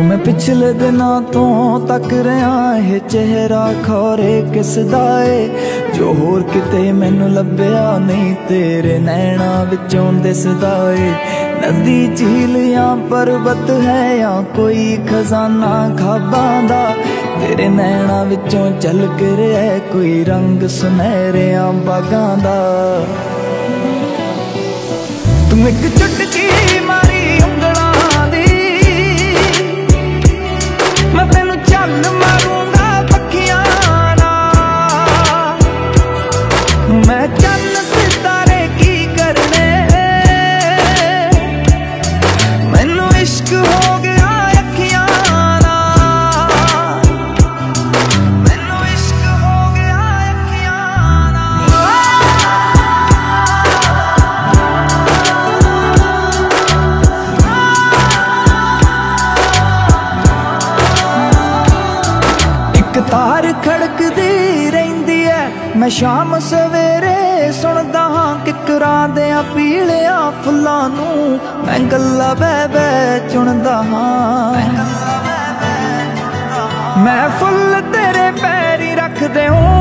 ਮੈਂ ਪਿਛਲੇ ਦਿਨਾਂ ਤੋਂ ਤੱਕ ਰਿਆਂ ਇਹ ਚਿਹਰਾ ਖੋਰੇ ਕਿਸ ਦਾ ਏ? ਜੋ ਹੋਰ ਕਿਤੇ ਮੈਨੂੰ ਲੱਭਿਆ ਨਹੀਂ, ਤੇਰੇ ਨੈਣਾ ਵਿੱਚੋਂ ਦਿਸਦਾ ਏ। ਨਦੀ ਝੀਲ ਜਾਂ ਪਰਬਤ ਹੈ ਜਾਂ ਕੋਈ ਖਜ਼ਾਨਾ ਖਾਬਾਂ ਦਾ? ਤੇਰੇ ਨੈਣਾ ਵਿੱਚੋਂ ਝਲਕ ਰਿਹਾ ਕੋਈ ਰੰਗ ਸੁਨਹਿਰਿਆਂ ਬਾਗਾਂ ਦਾ? ਤੂੰ ਇੱਕ ਚੁਟਕੀ ਸ਼ਾਮ ਸਵੇਰੇ ਸੁਣਦਾ ਹਾਂ ਕਿਕਰਾਂ ਦੇ ਆ ਪੀਲਿਆਂ ਫੁੱਲਾਂ ਨੂੰ। ਮੈਂ ਗੱਲਾਂ ਬੈ ਬੈ ਚੁਣਦਾ ਹਾਂ। ਮੈਂ ਫੁੱਲ ਤੇਰੇ ਪੈਰੀ ਰੱਖਦੇ ਹਾਂ।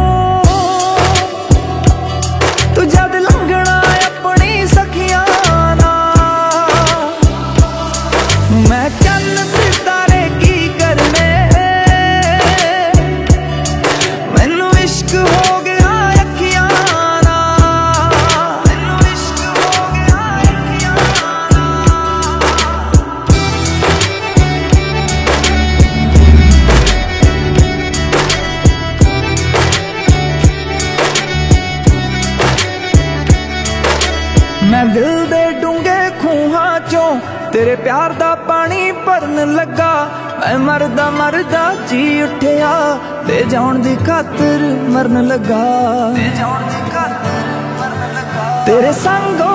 ਮੈਂ ਦਿਲ ਦੇ ਡੂੰਘੇ ਖੂਹਾਂ ਚੋਂ ਤੇਰੇ ਪਿਆਰ ਦਾ ਪਾਣੀ ਭਰਨ ਲੱਗਾ। ਮੈਂ ਮਰਦਾ ਮਰਦਾ ਜੀ ਉੱਠਿਆ ਤੇ ਜਾਣ ਦੀ ਖਾਤਰ ਮਰਨ ਲੱਗਾ। ਤੇ ਜਾਣ ਦੀ ਖਾਤਰ ਮਰਨ ਲੱਗਾ। ਤੇਰੇ ਸੰਗੋ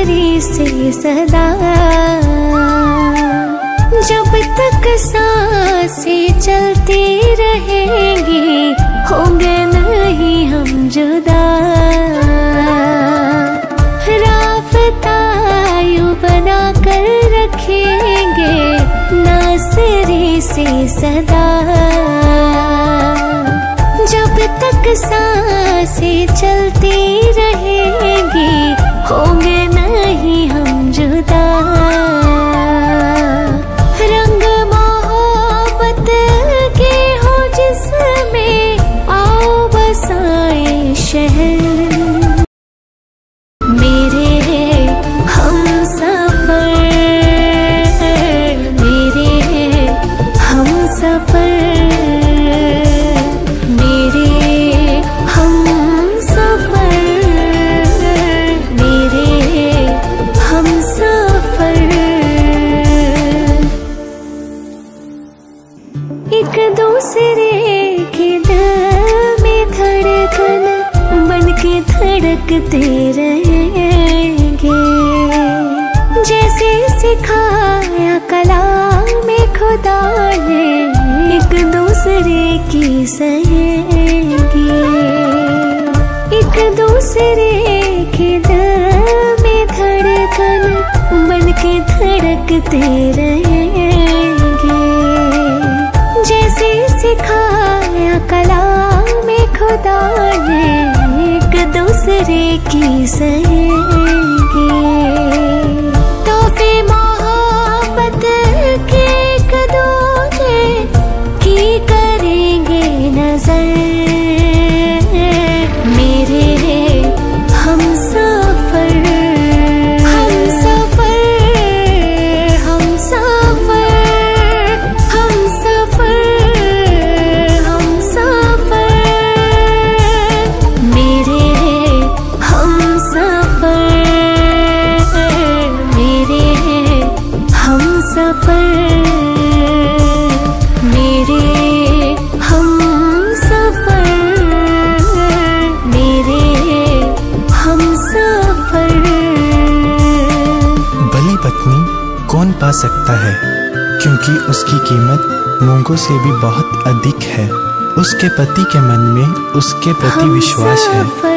नासिरी से सदा। जब तक साँसें चलती रहेंगी, होंगे नहीं हम जुदा। राफता यूँ बना कर रखेंगे, नासिरी से सदा। जब तक साँसें चलती रहेंगी धड़कते रहेंगे। जैसे सिखाया कला में खुदा ने एक दूसरे की सहेंगे। एक दूसरे के दिल में धड़कन बन के धड़कते रहेंगे। जैसे सिखाया कला दूसरे की सहेंगे। सकता है क्योंकि उसकी कीमत मूंगों से भी बहुत अधिक है। उसके पति के मन में उसके प्रति विश्वास है।